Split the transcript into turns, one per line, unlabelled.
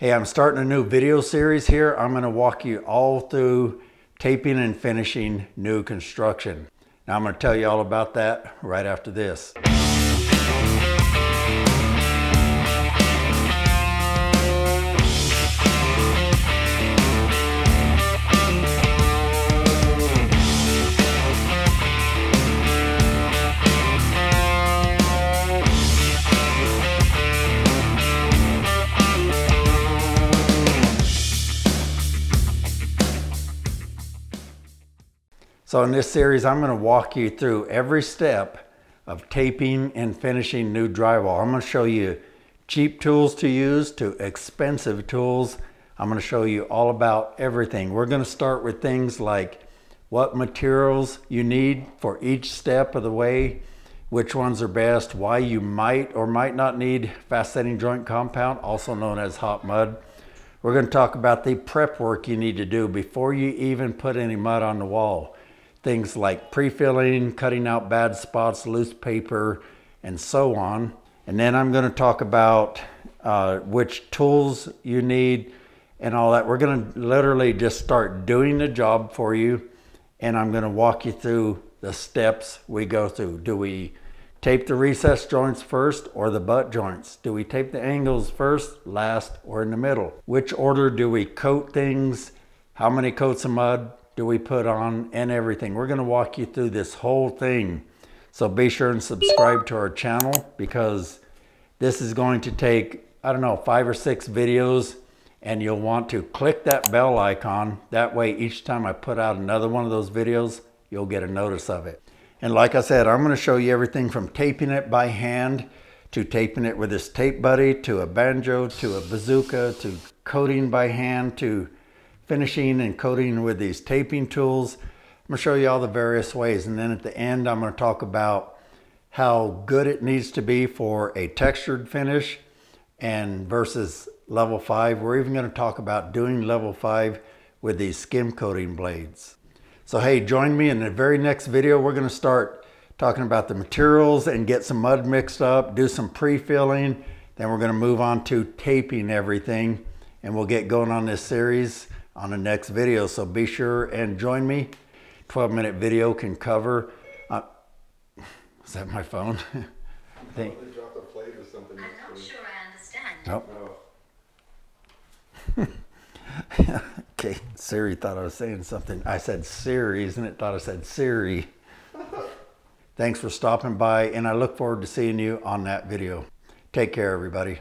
Hey, I'm starting a new video series here. I'm gonna walk you all through taping and finishing new construction. Now I'm gonna tell you all about that right after this. So in this series, I'm gonna walk you through every step of taping and finishing new drywall. I'm gonna show you cheap tools to use to expensive tools. I'm gonna show you all about everything. We're gonna start with things like what materials you need for each step of the way, which ones are best, why you might or might not need fast setting joint compound, also known as hot mud. We're gonna talk about the prep work you need to do before you even put any mud on the wall things like pre-filling, cutting out bad spots, loose paper, and so on. And then I'm going to talk about uh, which tools you need and all that. We're going to literally just start doing the job for you. And I'm going to walk you through the steps we go through. Do we tape the recess joints first or the butt joints? Do we tape the angles first, last, or in the middle? Which order do we coat things? How many coats of mud? Do we put on and everything. We're gonna walk you through this whole thing. So be sure and subscribe to our channel because this is going to take, I don't know, five or six videos and you'll want to click that bell icon. That way each time I put out another one of those videos, you'll get a notice of it. And like I said, I'm gonna show you everything from taping it by hand to taping it with this tape buddy, to a banjo, to a bazooka, to coating by hand, to finishing and coating with these taping tools. I'm gonna show you all the various ways. And then at the end, I'm gonna talk about how good it needs to be for a textured finish and versus level five. We're even gonna talk about doing level five with these skim coating blades. So hey, join me in the very next video. We're gonna start talking about the materials and get some mud mixed up, do some pre-filling. Then we're gonna move on to taping everything and we'll get going on this series on the next video. So be sure and join me. 12 minute video can cover. Uh, is that my phone?
I think. They dropped a plate or something.
I'm not sure I understand.
Nope. Oh. okay, Siri thought I was saying something. I said Siri, and it thought I said Siri. Thanks for stopping by, and I look forward to seeing you on that video. Take care, everybody.